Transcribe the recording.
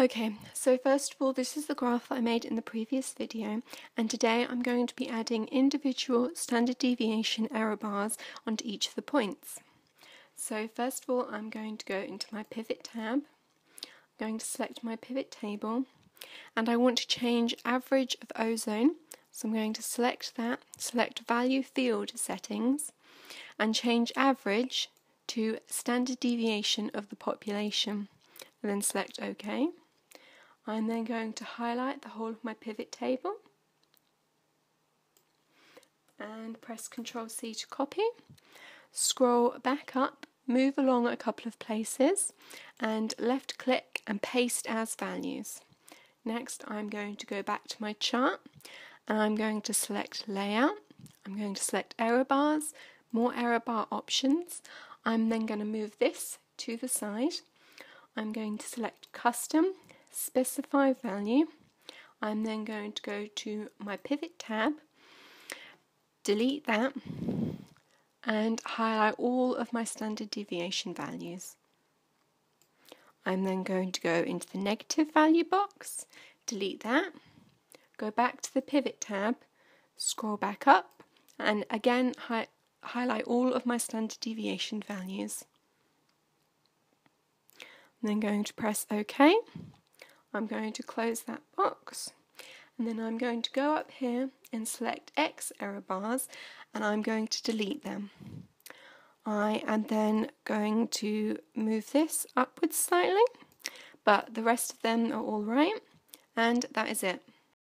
Okay, so first of all, this is the graph I made in the previous video, and today I'm going to be adding individual standard deviation error bars onto each of the points. So first of all, I'm going to go into my pivot tab, I'm going to select my pivot table, and I want to change average of ozone, so I'm going to select that, select value field settings, and change average to standard deviation of the population, and then select OK. I'm then going to highlight the whole of my pivot table and press Ctrl C to copy. Scroll back up, move along a couple of places and left click and paste as values. Next I'm going to go back to my chart and I'm going to select layout. I'm going to select error bars, more error bar options. I'm then going to move this to the side. I'm going to select custom specify value. I'm then going to go to my pivot tab, delete that, and highlight all of my standard deviation values. I'm then going to go into the negative value box, delete that, go back to the pivot tab, scroll back up, and again hi highlight all of my standard deviation values. I'm then going to press OK. I'm going to close that box and then I'm going to go up here and select X error bars and I'm going to delete them. I am then going to move this upwards slightly but the rest of them are all right and that is it.